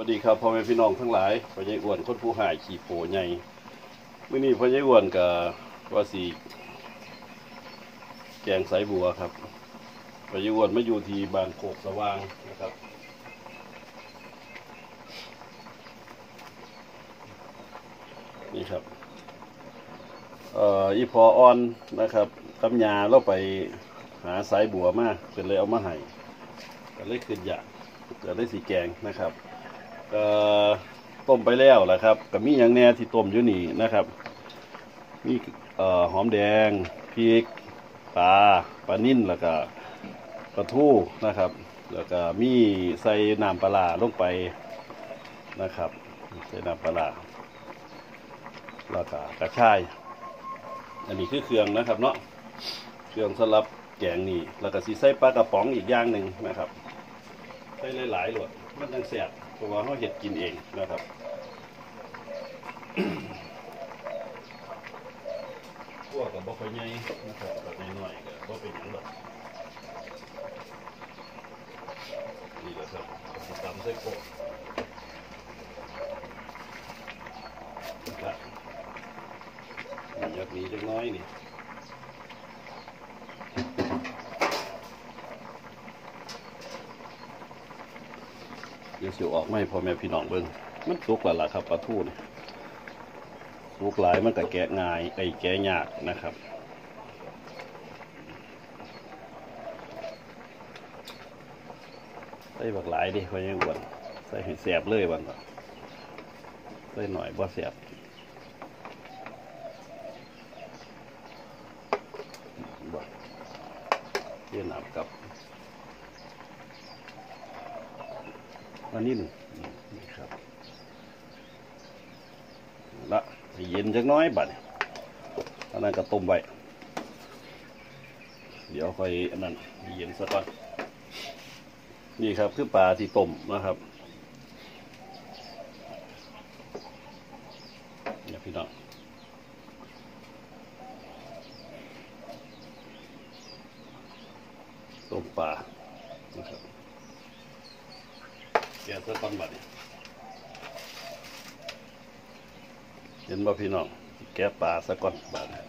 วัสดีครับพ่อแม่พี่น้องทั้งหลายพ่อใหญ่อ้วนคนผู้หายขี่โผใหญ่มื้อนี้พ่อใหญ่อ้วนกับว่าสีแกงสายบัวครับพ่อใหญ่อ้วนมาอยู่ที่บ้านโคกสว่างนะครับนี่ครับเอ่ออีพอออนนะครับกำยาเราไปหาสายบัวมาเป็นเลยเอามาให้ก็เลยขึ้นอยากก็เลยสีแกงนะครับ เอ่อต้มไปแล้วแหละครับก็มีอย่างแน่ที่ต้มอยู่นี่นะครับ มีเอ่อหอมแดงพริกปลาปลานิ่นแล้วก็ปลาทูนะครับ แล้วก็มีใส่น้ำปลาลงไปนะครับใส่น้ำปลาแล้วก็กระชาย อันนี้คือเครื่องนะครับเนาะเครื่องสำหรับแกงนี่แล้วก็สีใส่ปลากระป๋องอีกอย่างหนึ่งนะครับใส่หลายๆหลวดมันจังแซ่บ เพราะว่าเขาเห็ดกินเองนะครับพวกกับบ่ค่อยใหญ่นะครับแบบน้อยๆก็บ่เป็นหยังดอกนี่แหละครับสิตำใส่โคกนะครับนี่ยากมีจักน้อยนี่ สิวออกไม่พอแม่พี่น้องเบิ้งมันสุกแล้วล่ะครับปลาทูนี่สุกหลายมันก็แกะง่ายไอ้แกะยากนะครับใส่บักหลายดิพราะยังอ้วนใส่ให้แสบเลยวันต่อใส่หน่อยบ่แสบบ่เรียนอับกับ อันนี้หนึ่งนี่ครับละให้เย็นจักหน้อย บัดอันนั้นก็ต้มไว้ เดี๋ยวค่อยอันนั้นเย็นซะก่อน นี่ครับคือปลาที่ต้มนะครับเนี่ยพี่น้องต้มปลานะครับแกะซะก่อนบัดนี้เห็นบ่พี่น้อง แกะปลาซะก่อนบัดนี้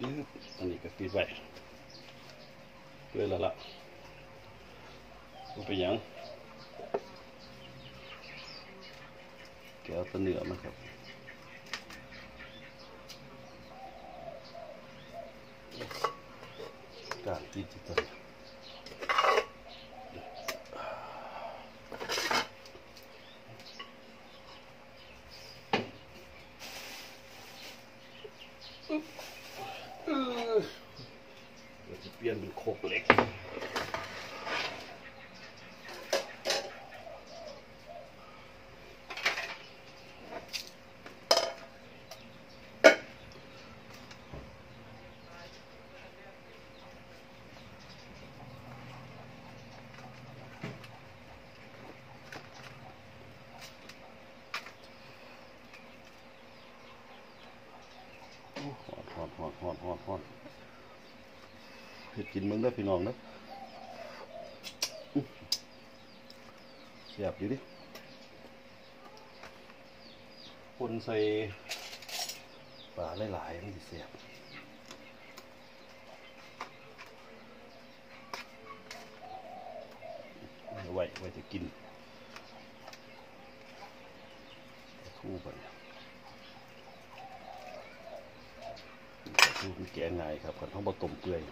อื้ออันนี้ก็ปิดไว้ด้วยล้วล่ะบ่เป็นหยังแกะเอาตะเหนือมาครับการดิจิตอล เราจะเปลี่ยนเป็นโคกเล็ก ฮอดฮอดฮอดฮอดฮอดฮอด เห็ดกินมึงได้พี่น้องนะเสียบอยู่ดิคนใส่ปลาหลายๆมันจะเสียบไว้ไว้จะกินทู่ไปคือมันแกงง่ายครับคันท้องบะตมเปื่อย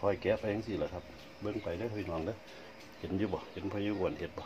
ค่อยแกะไปยังสี่แหละครับ เบิ่งไปได้พี่น้องเด้อเห็นอยู่บ่เห็นพายุวนเห็นบ่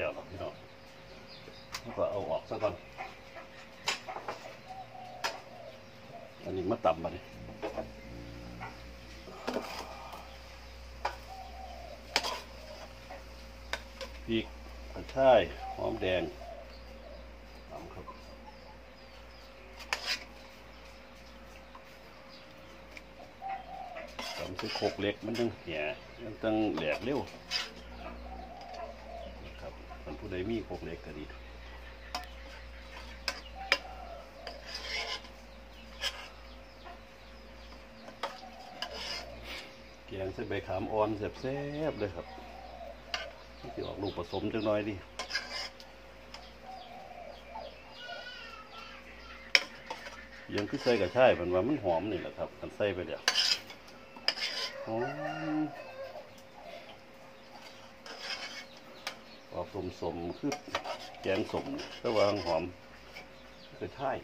แล้วครับพี่น้องแล้วก็เอาออกซะก่อน อันนี้มาต่ำมาดิพริกกระชายหอมแดงตำครับตำใส่โคกเล็กมันต้องเหี่ยมันต้องแหลกเร็ว ใดมีโครกเล็กก็ดีแกงใส่ใบขามอ่อนแซ่บๆเลยครับที่ออกลูกผสมจังน้อยดิยังคือใส่กระชายมันว่ามันหอมนี่แหละครับมันใส่ไปเดี๋ยวหอมออก สมสมคือแกงสมก็วางหอมกระชาย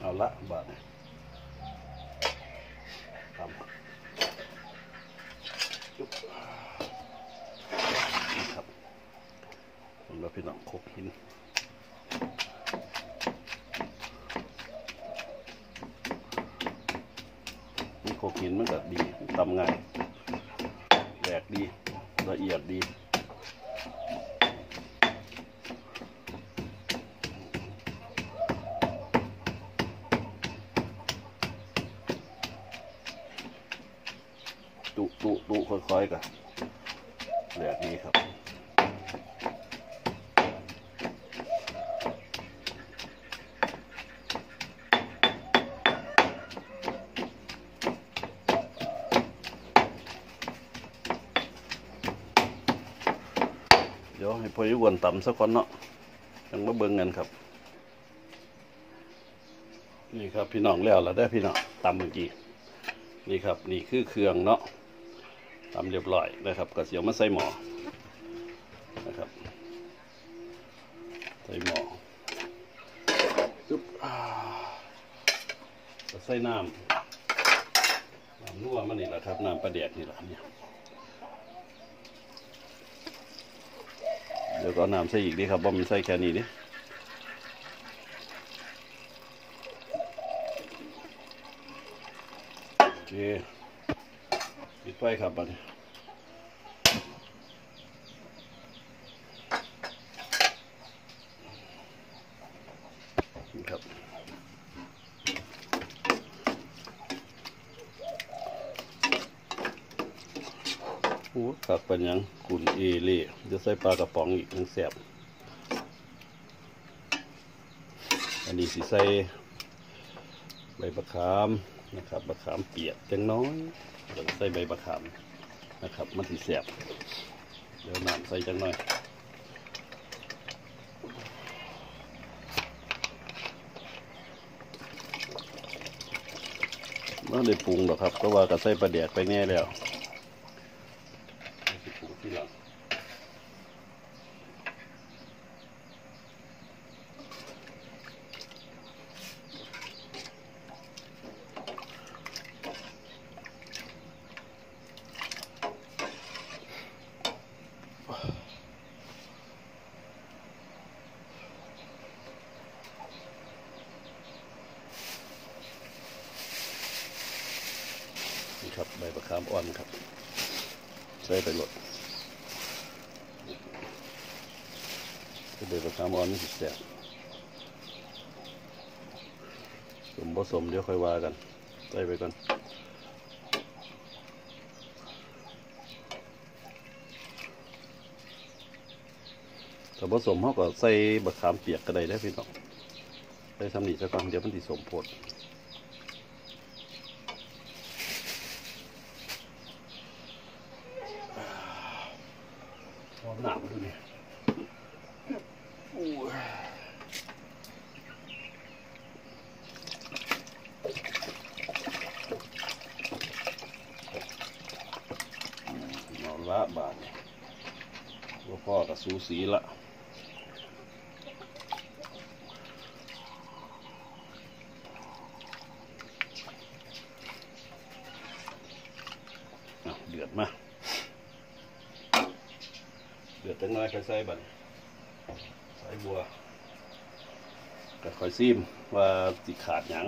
เอาละบาทเนี่ยทำจุ๊บนี่ครับสำหรับพี่น้องโคกหินนี่โคกหินมันก็ดีทำง่ายแหลกดี ละเอียดดี ตุตุค่อยๆกันแบบนี้ครับเดี๋ยวให้พ่อยุวนต่ำสักคนเนาะยังมาเบิ่งกันครับ นี่ครับพี่น้องแล้วแล้วได้พี่น้องต่ำเมื่อกี้นี่ครับ นี่คือเครื่องเนาะ ทำเรียบร้อยนะครับก็เสียวมาใส่หม้อนะครับใส่หม้อปึ๊บก็ใส่น้ำน้ำนัวมันนี่แหละครับน้ำปลาแดกนี่แหละเนี่ยเดี๋ยวก็น้ำใส่อีกดีครับว่ามันใส่แค่นี้ดิโอเค ปิดไฟครับบัดนี้ครับโอ้ตักเป็นยังกุนเอเล่จะใส่ปลากระป๋องอีกทั้งแสบอันนี้สิใส่ใบมะขามนะครับมะขามเปียกจังน้อย เดี๋ยวใส่ใบมะขามนะครับ มันสิแสบเดี๋ยวน้ำใส่จังหน่อยไม่ได้ปรุงหรอกครับก็ว่าก็ใส่ปลาแดกไปแน่แล้วไม่ได้ปรุงทีหลังนี่ครับใบมะขามอ่อนครับ ใส่ไปหลดก็เดี๋ยวประคามอ่อนนี่สิแสบสมผสมเดี๋ยวค่อยว่ากันใส่ไปก่อนแต่ผสมเขาก็ใส่บะขามเปียกก็ได้ได้พี่น้องใส่สำนีสักก่อนเดี๋ยวมันสิสมโพ หนาวดูเนี่ยนอนละบาทหลวงพ่อกับสูสีละเดือดมา เดือด จังน้อยค่อยใส่บัดใส่บัวก็ค่อยซิมว่าสิขาดหยัง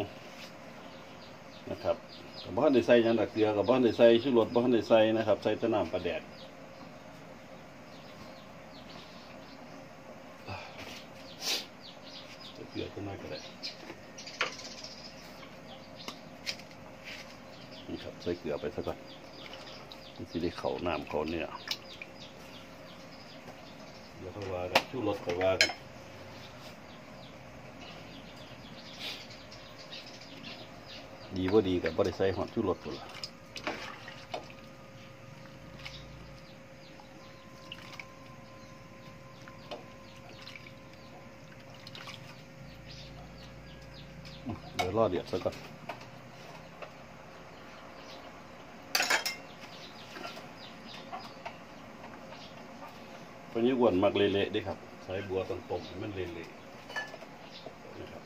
นะครับกับบ้านได้ใส่ยังดักเกลือกับบ้านได้ใส่ชูรสบ้านได้ใส่นะครับ ใส่ตะน้ำปลาแดดใส่เกลือจังน้อยก็ได้นี่ครับใส่เกลือไปซะก่อนมันสิได้เขาน้ำเขาเนี่ย เดี๋ยวค่อยว่ากัน ชูรสค่อยว่ากันดีว่าดีกับบริษัทหอดชูรสพุ่นละอืมเดี๋ยวรอเดือดซะก่อน เป็นยี่อ้วนมักเละๆด้ครับ ใส่บัวต้นต้มให้มันเละๆนะครับ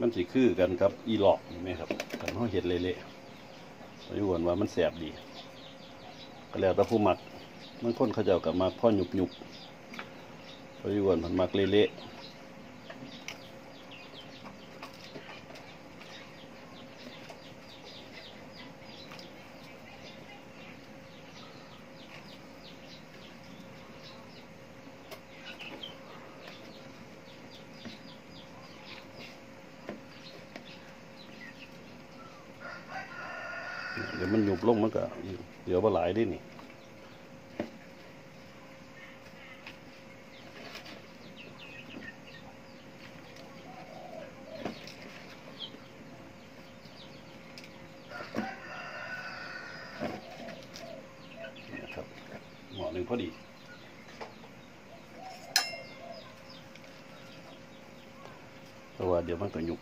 มันสิคือกันครับ อีหลอกนี่ไหมครับกันเขาเห็ดเละๆอายุวนว่ามันแสบดี ก็แล้วแต่ผู้มักบางคนเขาเจ้ากับมาพ่อหยุบหยุบอายุวนมันมักเละๆเดี๋ยวมันหยุบ ลงมันก็เดี๋ยวว่าหลายได้นี่นะครับหมอหนึ่งพอดีเพราะว่าเดี๋ยวมันก็หยุบ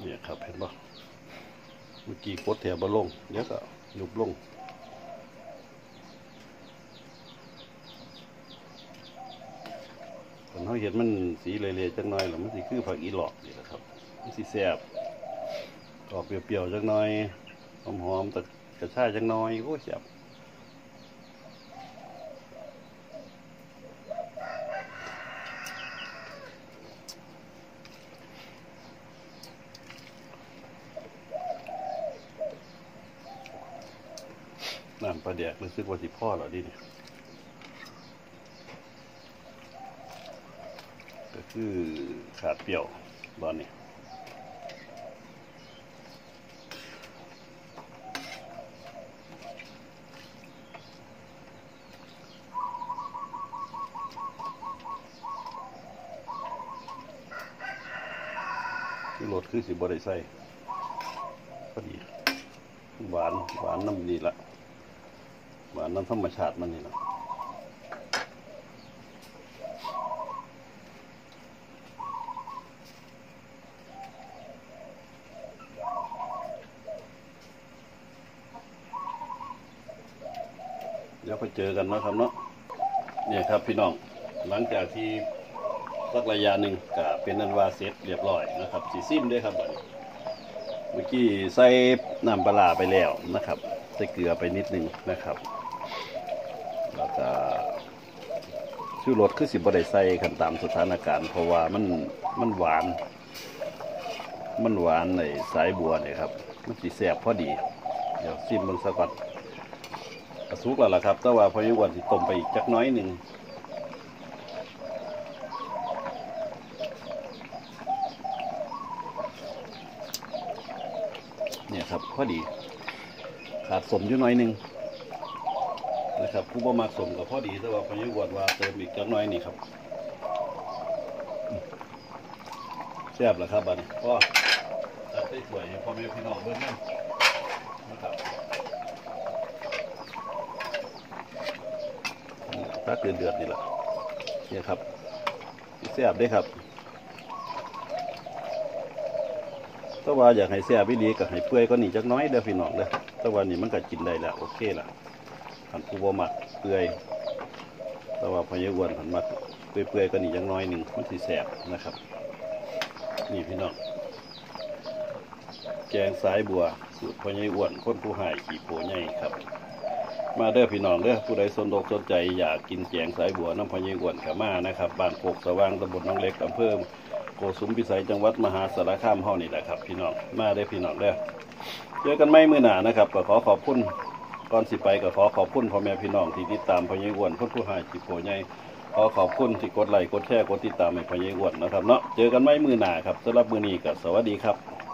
เนี่ยครับเห็นปะ เมื่อกี้กดแถวบลงเดี๋ยวก็ยุบลงตอนเขาเห็นมันสีเละๆจังหน่อยหรือมันสีคือผักอีหลอกนี่แหละครับ มันสีแสบออกเปรี้ยวๆจังหน่อยหอมๆแต่กระชายจังหน่อยโอ้แสบ น้ำปลาแดกรู้สึกว่าสิพ่อเหรอดิเนี่ยก็คือขาดเปรี้ยวตอนนี้คือรสคือสิบได้ใส่พอดี หวาน หวานน้ำนี่ละ น้ำธรรมชาติมันนี่ละเดี๋ยวไปเจอกันนะครับเนาะเนี่ยครับพี่น้องหลังจากที่สักระยะหนึ่งก็เป็นนันวาเสร็จเรียบร้อยนะครับสีซิมด้วยครับบัดเมื่อกี้ใส่น้ำปลาไปแล้วนะครับ ใส่เกลือไปนิดนึงนะครับ ก็ชูรสคือสิบได้ใส่กันตามสถานการณ์ เพราะว่ามันมันหวาน มันหวานในสายบัวเนี่ยครับมันสีแสบพอดี เดี๋ยวซิมมันสักก่อนกระสุกแล้วล่ะครับแต่ว่าพอยุวันที่ต้มไปอีกจักน้อยหนึ่งเนี่ยครับพอดี ขาดสมอยู่หน้อยหนึ่ง นะครับผู้บ่มักสมกับพอดีแต่ว่าพอยุวันว่าเติมอีกจักหน้อยนี่ครับอืมแซ่บแล้วครับบัดนี้ก็ตัดได้สวยให้พ่อแม่พี่น้องเบิ่งนั่นนะครับถ้าเดือดเดือดๆนี่แหละเนี่ยครับแซ่บได้ครับแต่ว่าอยากให้แซ่บพี่ดีก็ให้เปื่อยก็นี่จักหน้อยเด้อพี่น้องเด้อแต่ว่านี่มันก็กินได้แล้วโอเคละ คันผู้บ่มักเปื่อยแต่ว่าพยายอ้วนผันมักเปื่อยๆก็นี่จักหน้อยหนึ่งมันสิแซ่บนะครับ นี่พี่น้องแกงสายบัว สูตรพยายอ้วนคนผู้หายขี่โพใหญ่ครับ มาเด้อพี่น้องเด้อผู้ใดสนอกสนใจอยากกินแกงสายบัวน้ำพยายอ้วนก็มานะครับบ้านโคกสว่างตำบลน้องเล็กอำเภอโกสุมพิสัยจังหวัดมหาสารคามเฮานี่แหละครับ พี่น้องมาได้อพี่น้องเด้อเจอกันไม่มือหนานะครับก็ขอขอบคุณ ก่อนสิไปก็ขอขอบคุณพ่อแม่พี่น้องที่ติดตามพอยังอ้วนคนผู้หายจิโผใหญ่ขอขอบคุณที่กดไลค์กดแชร์กดติดตามให้พอยังอ้วนนะครับเนาะเจอกันไม่มือหนาครับสำหรับมือนี้ก็สวัสดีครับ